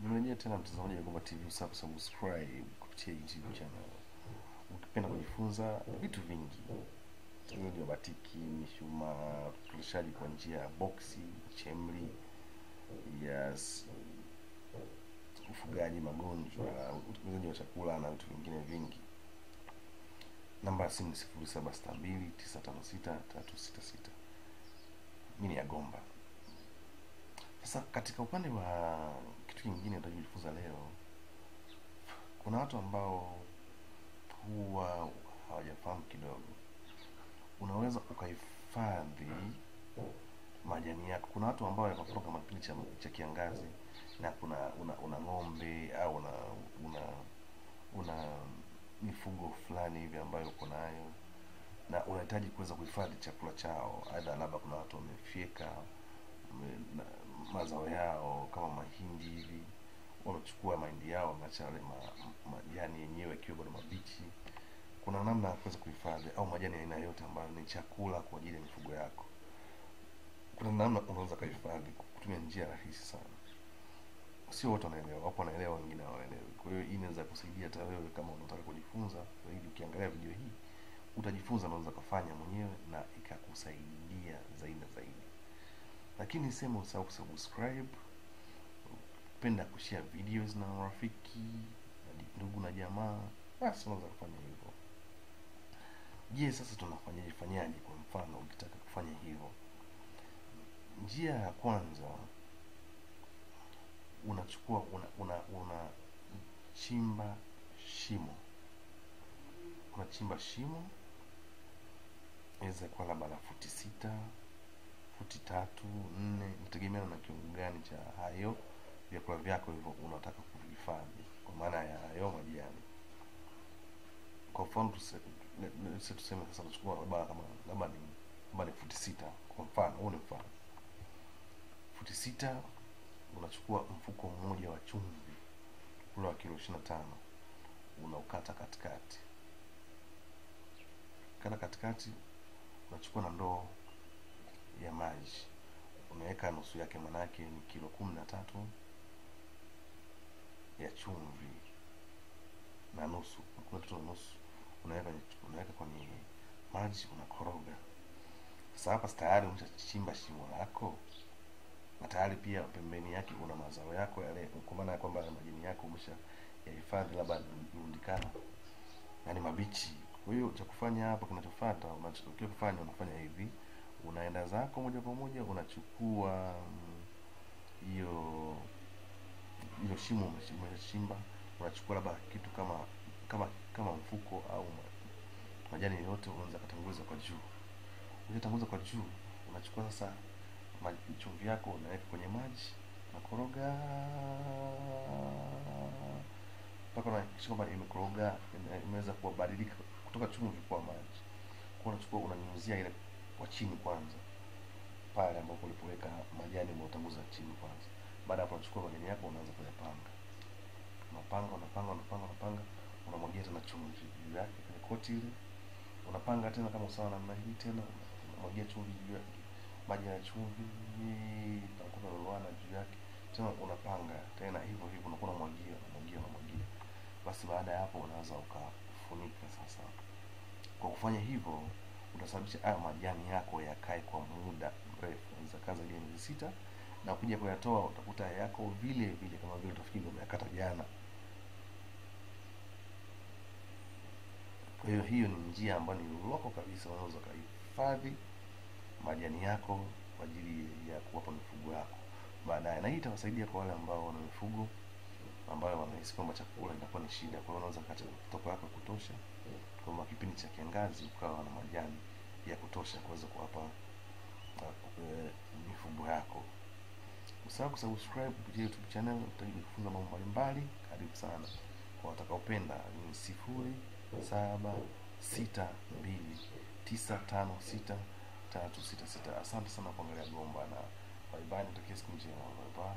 Nimerejea tena mtazamaji wa Goma TV, subscribe kupitia YouTube channel. Ukipenda kujifunza vitu vingi, utengenezaji wa batiki, mishumaa, utulishaji kwa njia ya boksi, chemli, yes, ufugaji, magonjwa, utengenezaji wa chakula na vitu vingine vingi. Namba ya simu sifuri saba sita mbili tisa tano sita tatu sita sita. Mimi ni Agomba. Sasa katika upande wa kitu kingine nitajifunza leo, kuna watu ambao huwa hawajafahamu kidogo. Unaweza ukahifadhi majani yako. Kuna watu ambao mfano kama kipindi cha, cha kiangazi na kuna una, una ng'ombe au una una una mifugo fulani hivi ambayo uko nayo na unahitaji kuweza kuhifadhi chakula chao, aidha labda kuna watu wamefyeka mazao yao kama mahindi hivi, wanachukua mahindi yao wameacha yale ma- majani yenyewe yakiwa bado mabichi. Kuna namna ya kuweza kuhifadhi au majani ya aina yote ambayo ni chakula kwa ajili ya mifugo yako. Kuna namna unaweza kuhifadhi kutumia njia rahisi sana. Sio wote wanaelewa, wapo wanaelewa, wengine hawaelewi. Kwa hiyo hii inaweza kusaidia hata wewe kama unataka kujifunza zaidi. Ukiangalia video hii utajifunza, unaweza kufanya mwenyewe na ikakusaidia. Lakini sema usahau kusubscribe, penda kushare videos na marafiki, ndugu na jamaa, basi unaweza kufanya hivyo. Je, sasa tunafanyaje fanyaje? Kwa mfano ukitaka kufanya hivyo, njia ya kwanza unachukua una una unachimba shimo, unachimba shimo, inaweza kuwa labda la futi sita futi tatu nne, mtegemeana na kiungu gani cha hayo vyakula vyako hivyo unataka kuvihifadhi, kwa maana ya hayo majani. Kwa mfano sisi tuseme sasa tunachukua labda kama labda ni labda ni futi sita, kwa mfano, huu ni mfano futi sita, unachukua mfuko mmoja wa chumvi ule wa kilo ishirini na tano unaukata katikati, kata katikati, unachukua na ndoo ya maji. Unaweka nusu yake, manake ni kilo kumi na tatu ya chumvi na nusu, kumi na nusu. Unaweka unaweka kwenye maji, unakoroga. Sasa hapa tayari umeshachimba shimo lako? Na tayari pia pembeni yake una mazao yako yale, kwa maana ya kwamba yale majani yako umesha yahifadhi, labda yurundikana na ni mabichi. Kwa hiyo cha kufanya hapa, kinachofuata unachotokea kufanya, unafanya hivi unaenda zako moja kwa moja unachukua mm, hiyo hiyo shimo umeshimba, unachukua labda kitu kama kama kama mfuko au majani yoyote, unaanza katanguliza kwa juu. Ukishatanguliza kwa juu, unachukua sasa chumvi yako unaweka kwenye maji, unakoroga mpaka unahakikisha kwamba imekoroga, ime- imeweza kubadilika kutoka chumvi kwa maji. Kwa unachukua unanyunyuzia ile kwa chini kwanza. Pale ambapo ulipoweka majani umeotanguza chini kwanza. Baada hapo unachukua majani yako unaanza kuyapanga, unapanga unapanga unapanga unapanga, unamwagia tena chumvi juu yake kwenye koti ile, unapanga tena kama usawa namna hii tena, unamwagia chumvi juu yake, maji ya chumvi unakuwa unaloana juu yake. Tena, unapanga tena hivyo hivyo, unakuwa unamwagia unamwagia unamwagia. Basi baada ya hapo unaanza ukafunika sasa. Kwa kufanya hivyo utasababisha haya majani yako yakae kwa muda mrefu, za kaa zaidi ya miezi sita, na kuja kuyatoa utakuta yako vile vile kama vile utafikiri umeyakata jana. Kwa hiyo hiyo ni njia ambayo ni loko kabisa, unaweza ukahifadhi majani yako kwa ajili ya kuwapa mifugo yako baadaye, na hii itawasaidia kwa wale ambao wana mifugo ambayo wanahisi kwamba chakula inakuwa ni shida. Kwa hiyo unaweza kata kutoka yako ya kutosha, kwa kipindi cha kiangazi ukawa na majani ya kutosha kuweza kuwapa eh, mifugo yako. Usahau kusubscribe kupitia YouTube channel, utajifunza mambo mbalimbali. Karibu sana kwa watakaopenda, ni sifuri saba sita mbili tisa tano sita tatu sita sita. Asante sana kuangalia Gomba na baibai, nitakia siku njema. Baibai.